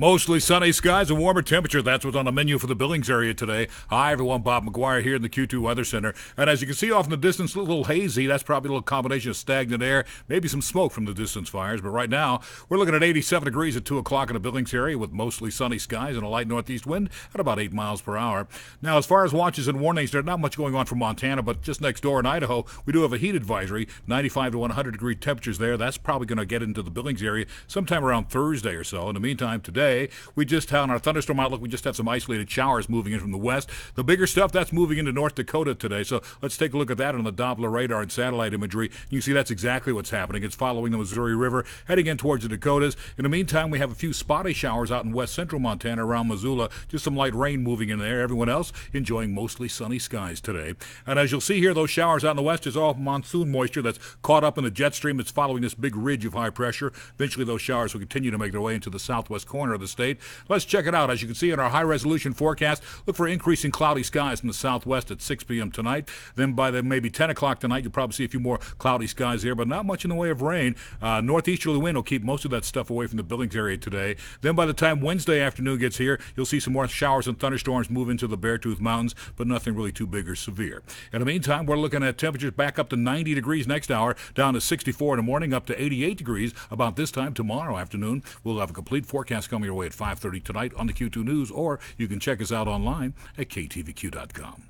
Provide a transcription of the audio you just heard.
Mostly sunny skies and warmer temperature. That's what's on the menu for the Billings area today. Hi, everyone. Bob McGuire here in the Q2 Weather Center. And as you can see off in the distance, a little hazy. That's probably a little combination of stagnant air, maybe some smoke from the distance fires. But right now, we're looking at 87 degrees at 2 o'clock in the Billings area with mostly sunny skies and a light northeast wind at about 8 miles per hour. Now, as far as watches and warnings, there's not much going on from Montana, but just next door in Idaho, we do have a heat advisory, 95 to 100 degree temperatures there. That's probably going to get into the Billings area sometime around Thursday or so. In the meantime, today, we just had on our thunderstorm outlook, we just have some isolated showers moving in from the west. The bigger stuff that's moving into North Dakota today. So let's take a look at that on the Doppler radar and satellite imagery. You see that's exactly what's happening. It's following the Missouri River, heading in towards the Dakotas. In the meantime, we have a few spotty showers out in west central Montana around Missoula. Just some light rain moving in there. Everyone else enjoying mostly sunny skies today. And as you'll see here, those showers out in the west is all monsoon moisture that's caught up in the jet stream that's following this big ridge of high pressure. Eventually, those showers will continue to make their way into the southwest corner of the state. Let's check it out. As you can see in our high resolution forecast, look for increasing cloudy skies in the southwest at 6 p.m. tonight. Then by the maybe 10 o'clock tonight, you'll probably see a few more cloudy skies here, but not much in the way of rain. Uh, northeasterly wind will keep most of that stuff away from the Billings area today. Then by the time Wednesday afternoon gets here, you'll see some more showers and thunderstorms move into the Beartooth Mountains, but nothing really too big or severe. In the meantime, we're looking at temperatures back up to 90 degrees next hour, down to 64 in the morning, up to 88 degrees about this time tomorrow afternoon. We'll have a complete forecast coming your way at 5:30 tonight on the Q2 News, or you can check us out online at ktvq.com.